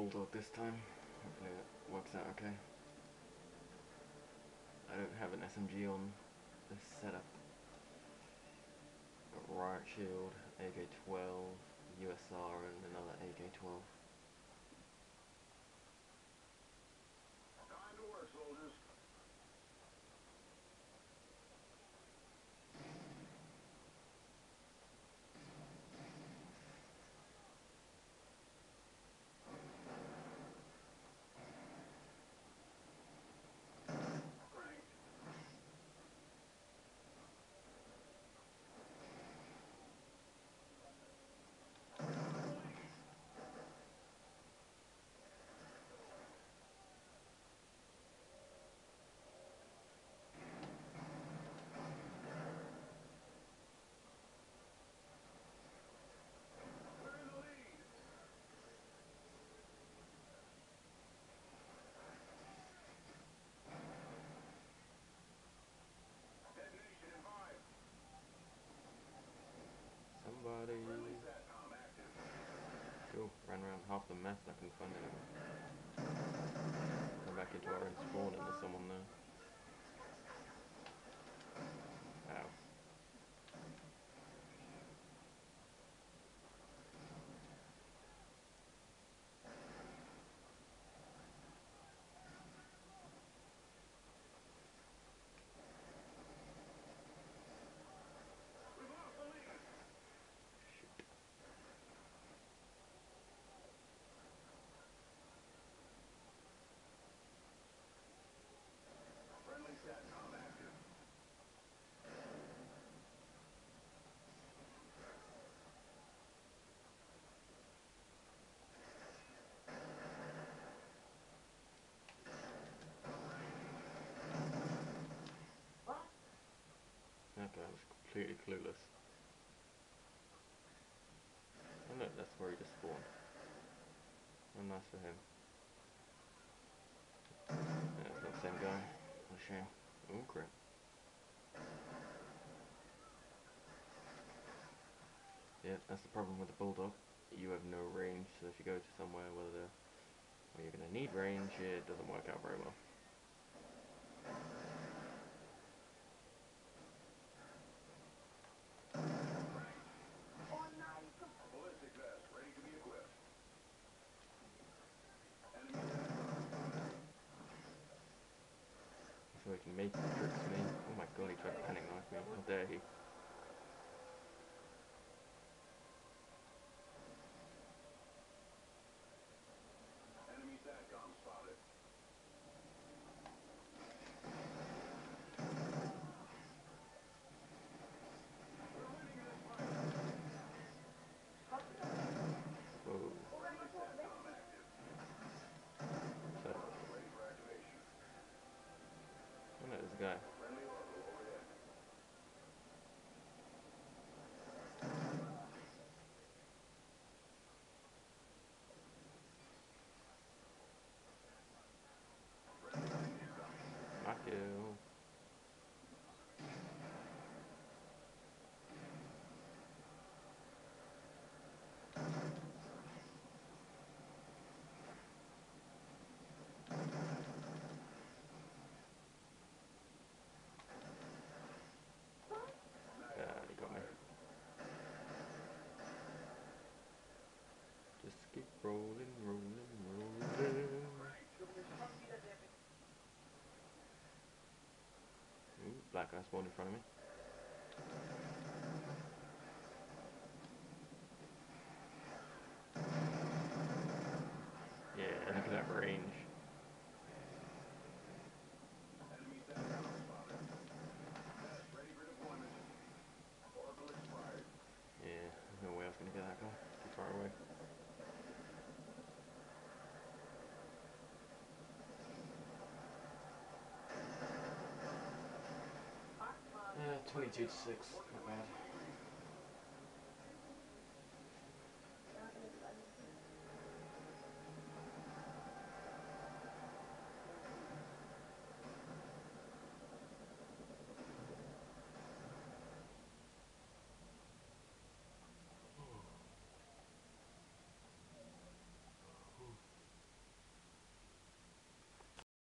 This time. Hopefully it works out okay. I don't have an SMG on this setup. Got Riot Shield, AK-12, USR and another AK-12. Ran around half the map, I couldn't find anyone. Come back into our own spawn and there's someone That guy was completely clueless. Oh look, that's where he just spawned. Oh nice for him. Yeah, it's not the same guy. What a shame. Oh crap. Yeah, that's the problem with the Bulldog. You have no range, so if you go to somewhere where, the, where you're going to need range, it doesn't work out very well. Tricks me. Oh my god, he tried to panic knife me. How dare he? Whoa. So, oh no, there's a guy. Knock you. Yeah, he got me. Just keep rolling, rolling, rolling. Ooh, black guy spawned in front of me. Yeah, look at that range. Yeah, there's no way I was gonna get that guy. Too far away. Uh, 22 to 6, not bad.